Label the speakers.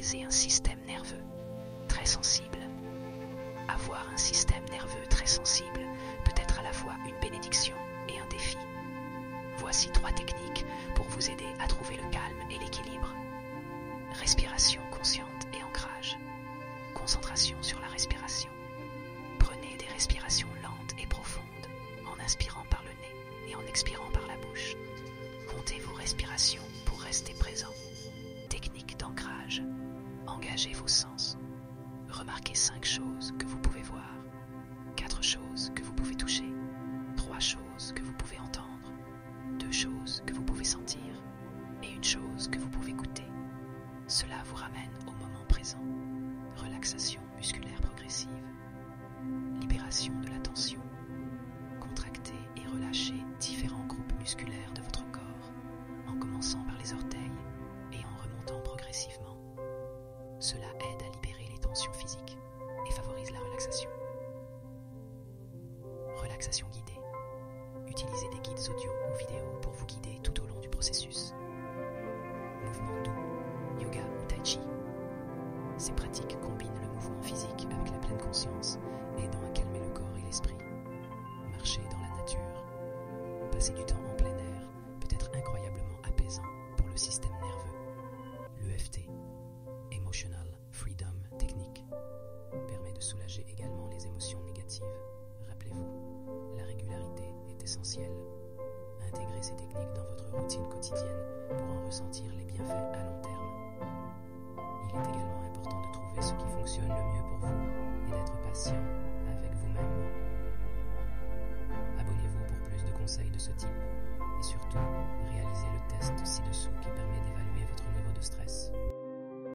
Speaker 1: un système nerveux très sensible. Avoir un système nerveux très sensible peut être à la fois une bénédiction et un défi. Voici trois techniques pour vous aider à trouver le calme et l'équilibre. Respiration consciente et ancrage. Concentration sur la respiration. Prenez des respirations lentes et profondes en inspirant par le nez et en expirant par la bouche. Comptez vos respirations Engagez vos sens. Remarquez cinq choses que vous pouvez voir, quatre choses que vous pouvez toucher, trois choses que vous pouvez entendre, deux choses que vous pouvez sentir et une chose que vous pouvez goûter. Cela vous ramène au moment présent. Relaxation musculaire progressive. Libération de la tension. Contractez et relâchez différents groupes musculaires de votre corps, en commençant par les orteils et en remontant progressivement. Cela aide à libérer les tensions physiques et favorise la relaxation. Relaxation guidée. Utilisez des guides audio ou vidéo pour vous guider tout au long du processus. Mouvement doux, yoga ou tai chi. Ces pratiques combinent le mouvement physique avec la pleine conscience, aidant à calmer le corps et l'esprit. Marcher dans la nature, passer du temps en plein air peut être incroyablement apaisant pour le système Emotional Freedom Technique, permet de soulager également les émotions négatives. Rappelez-vous, la régularité est essentielle. Intégrez ces techniques dans votre routine quotidienne pour en ressentir les bienfaits à long terme. Il est également important de trouver ce qui fonctionne le mieux pour vous et d'être patient avec vous-même. Abonnez-vous pour plus de conseils de ce type et surtout, réalisez le test ci-dessous qui permet d'évaluer votre niveau de stress.